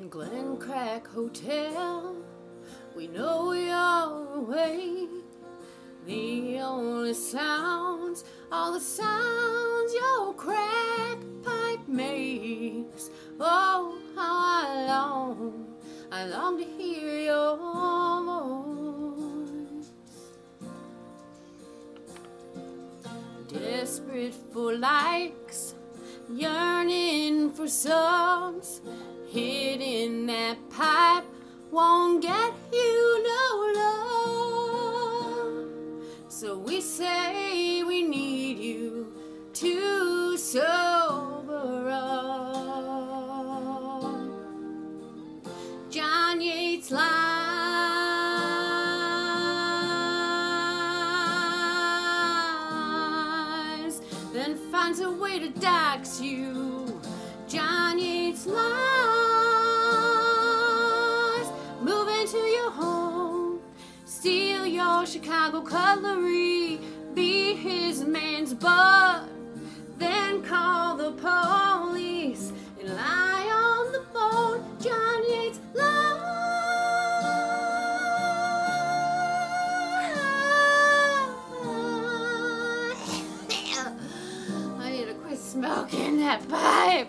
In Glen Crack Hotel, we know you're awake. The only sounds are the sounds your crack pipe makes. Oh, how I long, I long to hear your voice. Desperate for likes, yearning for subs, hitting that pipe won't get you no love. So we say we need you to sober up. John Yates lies, then finds a way to dox you. Your home, steal your Chicago cutlery, be his man's butt, then call the police and lie on the phone. John Yates lies. I need to quit smoking that pipe.